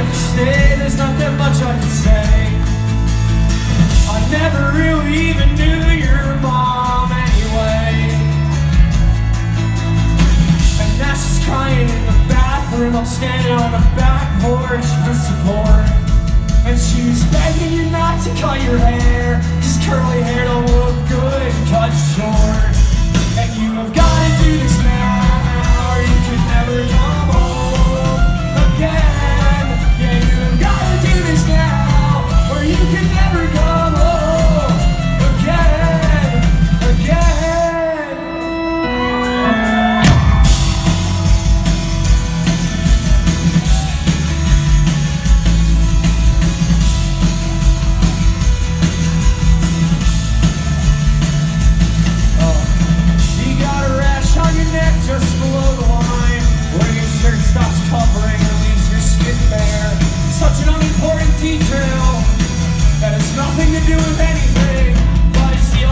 if you stay, there's nothing much I can say. I never really even knew your mom anyway. And now she's crying in the bathroom. I'm standing on the back porch for support. And she's begging you not to cut your hair, just curly hair tops covering leaves your skin bare. Such an unimportant detail that has nothing to do with anything, but it's the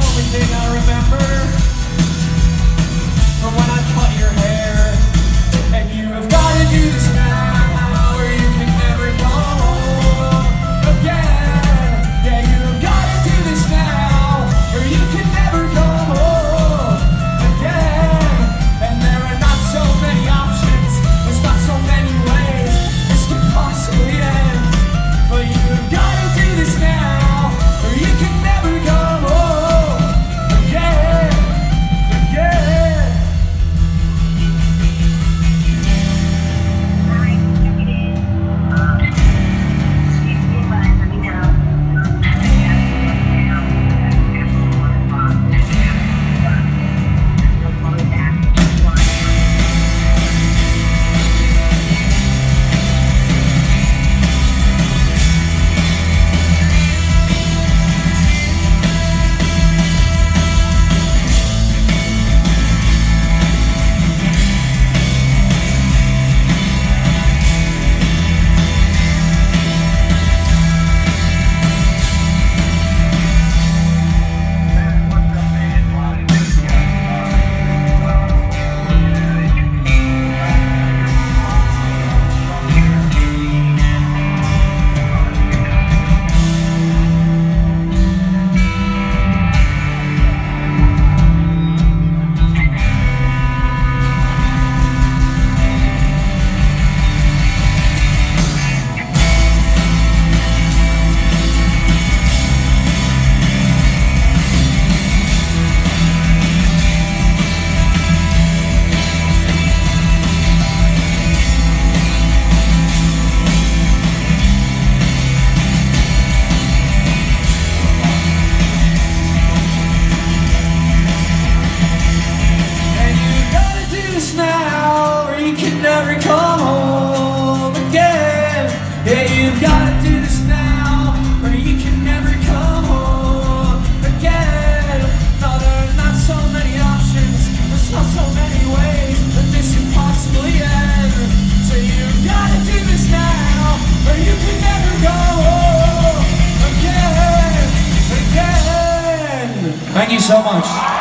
so much.